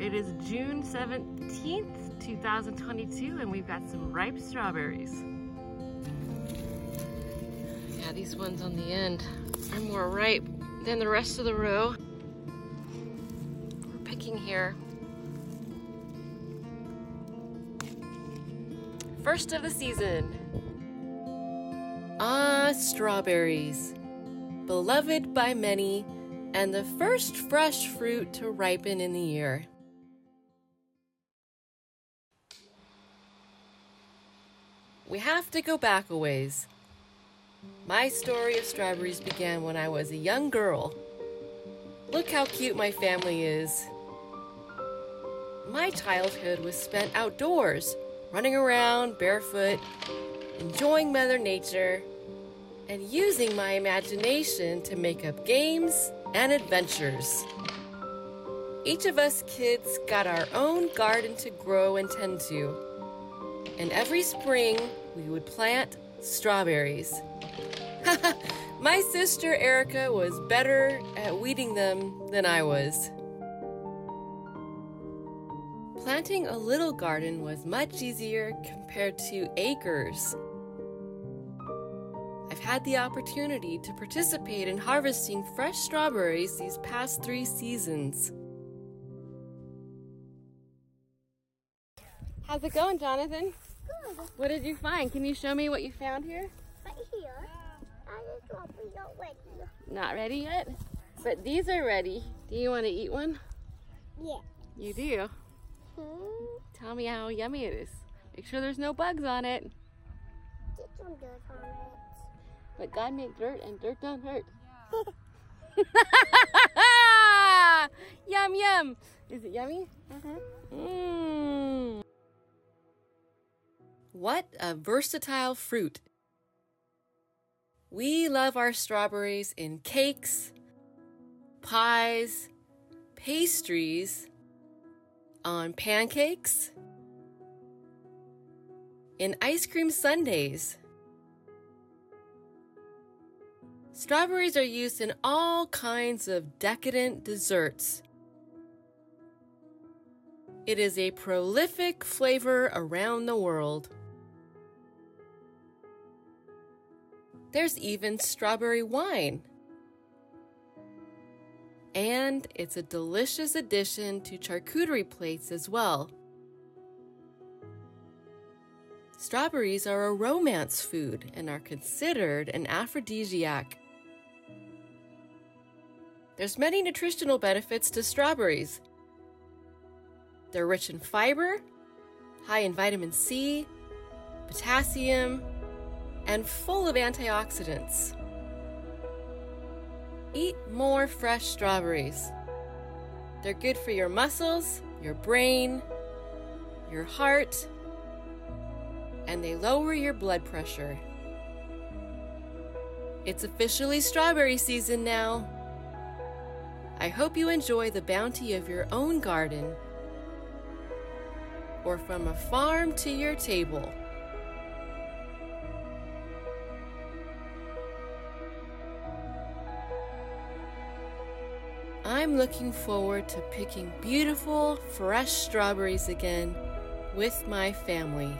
It is June 17th, 2022, and we've got some ripe strawberries. Yeah, these ones on the end are more ripe than the rest of the row. We're picking here. First of the season. Ah, strawberries. Beloved by many, and the first fresh fruit to ripen in the year. We have to go back a ways. My story of strawberries began when I was a young girl. Look how cute my family is. My childhood was spent outdoors, running around barefoot, enjoying Mother Nature, and using my imagination to make up games and adventures. Each of us kids got our own garden to grow and tend to. And every spring, we would plant strawberries. My sister Erica was better at weeding them than I was. Planting a little garden was much easier compared to acres. I've had the opportunity to participate in harvesting fresh strawberries these past three seasons. How's it going, Jonathan? Good. What did you find? Can you show me what you found here? Right here. And the strawberries not ready. Not ready yet, but these are ready. Do you want to eat one? Yeah. You do. Hmm. Tell me how yummy it is. Make sure there's no bugs on it. This one does on it. But God made dirt and dirt don't hurt. Yeah. yum yum. Is it yummy? Uh-huh. Mmm. What a versatile fruit. We love our strawberries in cakes, pies, pastries, on pancakes, in ice cream sundaes. Strawberries are used in all kinds of decadent desserts. It is a prolific flavor around the world. There's even strawberry wine. And it's a delicious addition to charcuterie plates as well. Strawberries are a romance food and are considered an aphrodisiac. There's many nutritional benefits to strawberries. They're rich in fiber, high in vitamin C, potassium, and full of antioxidants. Eat more fresh strawberries. They're good for your muscles, your brain, your heart, and they lower your blood pressure. It's officially strawberry season now. I hope you enjoy the bounty of your own garden or from a farm to your table. I'm looking forward to picking beautiful, fresh strawberries again with my family.